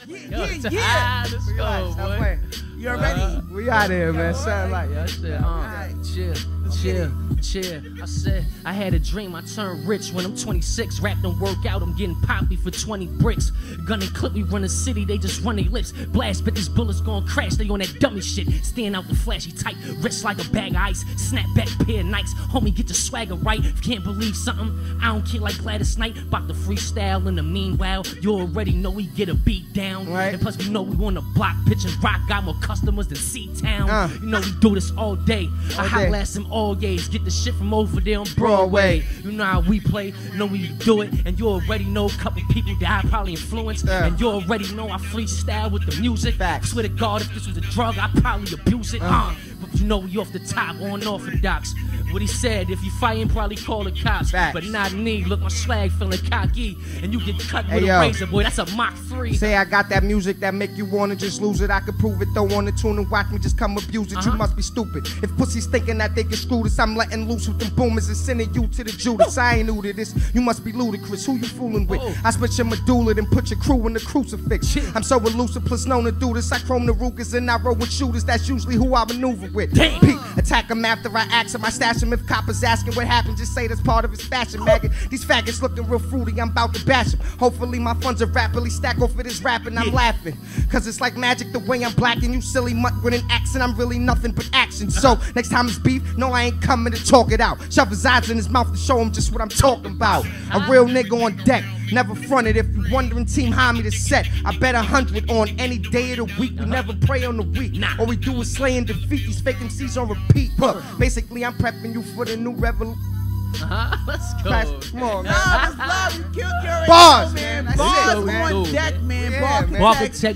Yeah, yeah, yeah. ah, let's go, Relax, boy. You already? Uh, We out here, man. Sound like Yeah, I said, uh, chill, chill, chill. I said, I had a dream, I turned rich when I'm 26. Rap don't work out, I'm getting poppy for 20 bricks. Gun and clip, we run the city, they just run their lips. Blast, but these bullets gon' crash, they on that dummy shit. Stand out the flashy tight, wrist like a bag of ice. Snap back, pair of Nikes. Homie, get the swagger right. If you can't believe something, I don't care like Gladys Knight. About the freestyle in the meanwhile, you already know we get a beat down. Right. And plus, we know we on the block, pitching rock, got more customers than C-Town. Uh. You know we do this all day. I All day. holla at some all yays, get the shit from over there on Broadway. You know how we play, know we do it, and you already know a couple people that I probably influenced, Yeah. and you already know I freestyle with the music. Facts. Swear to God, if this was a drug, I'd probably abuse it. Uh. Uh. But you know we off the top, on orthodox. What he said, if you fighting, probably call the cops. Facts. But not me. Look, my swag feeling cocky, and you get cut Hey, with yo. a razor, boy. That's a Mach 3. Say I got that music that make you wanna just lose it. I could prove it. Throw on the tune and watch me just come abuse it. You Uh-huh. must be stupid. If pussies thinking that they can screw this, I'm letting loose with them boomers and sending you to the Judas. I ain't new to this. You must be ludicrous. Who you fooling with? I split your medulla and put your crew in the crucifix. I'm so elusive, plus known to do this. I chrome the Rugers and I roll with shooters. That's usually who I maneuver with. Damn. Pete, attack him after I ask him. I stash him if coppers asking what happened. Just say that's part of his fashion maggot. These faggots looking real fruity. I'm about to bash them. Hopefully my funds are rapidly stack off of this rapping. I'm Yeah. laughing. Cause it's like magic the way I'm black and you silly mutt with an accent. I'm really nothing but action. Uh-huh. So next time it's beef, no, I ain't coming to talk it out. Shove his eyes in his mouth to show him just what I'm talking about. A uh-huh. real nigga on deck. Never fronted. If you wondering, team high me to set. I bet a hundred on any day of the week. We uh-huh. never pray on the week. All we do is slay and defeat these fake MCs on repeat. Look, basically I'm prepping you for the new revolution. Uh-huh. Let's go. Come on, man. Nah, that's love. You killed you already Bars, man. man. That's Bars it, man. on Dude. deck, man. Yeah, Bar man. Bar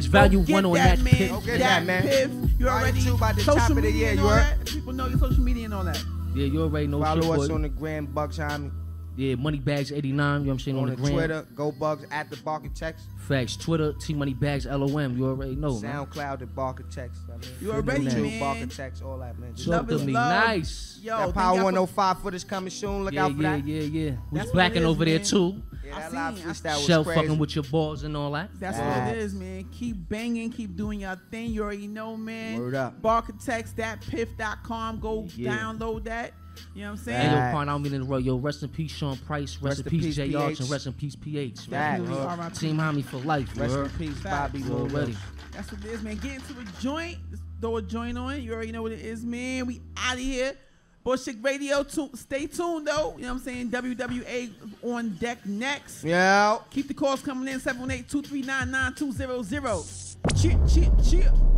value Go get one on that, that man. Go get that, that, man. piff. You Volume already two by the social top of the year, you all heard? People know your social media and all that. Yeah, you already know Follow us boy. on the gram, Bugs Homie. Yeah, Moneybags89, you know what I'm saying, on, On the the gram. Twitter, Go Bugs at the Barchitects. Facts, Twitter, T Moneybags LOM, you already know, man. SoundCloud at Barchitects. I mean, You already, YouTube, man. Barchitects, all that, man. Just Talk Love to is me, love. nice. Yo, that thank Power y'all for- 105 footage coming soon. Look yeah, out for yeah, that. yeah, yeah. That's Who's what blacking it is, over there too? Yeah, I that live seen- I- freestyle was Shell crazy. fucking with your balls and all that. That's what it is, man. Keep banging, keep doing your thing. You already know, man. Word up. Barchitects, datpiff.com. Go Yeah. download that. You know what I'm saying? And yo, Facts. partner, I don't mean to interrupt. Yo, rest in peace, Sean Price. Rest, in peace, J. Arch, and rest in peace, PH. Facts. Definitely Team Homi for life, you Rest in peace, Facts. Bobby You Lil already. That's what it is, man. Get into a joint. Throw a joint on. You already know what it is, man. We out of here. BossChick Radio. Tu- stay tuned, though. You know what I'm saying? WWA on deck next. Yeah. Keep the calls coming in 718 239 9200. Cheer, cheer, cheer.